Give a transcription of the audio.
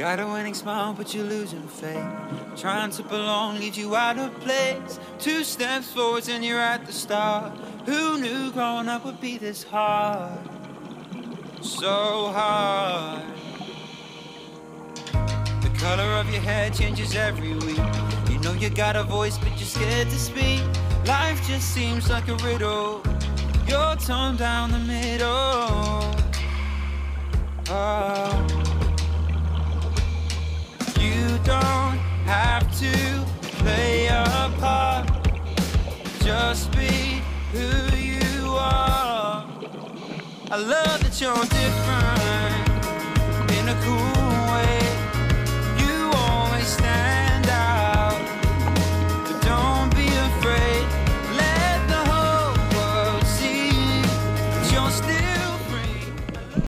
Got a winning smile, but you're losing faith. Trying to belong leaves you out of place. Two steps forwards and you're at the start. Who knew growing up would be this hard? So hard. The color of your hair changes every week. You know you got a voice, but you're scared to speak. Life just seems like a riddle. You're torn down the middle. To play a part. Just be who you are. I love that you're different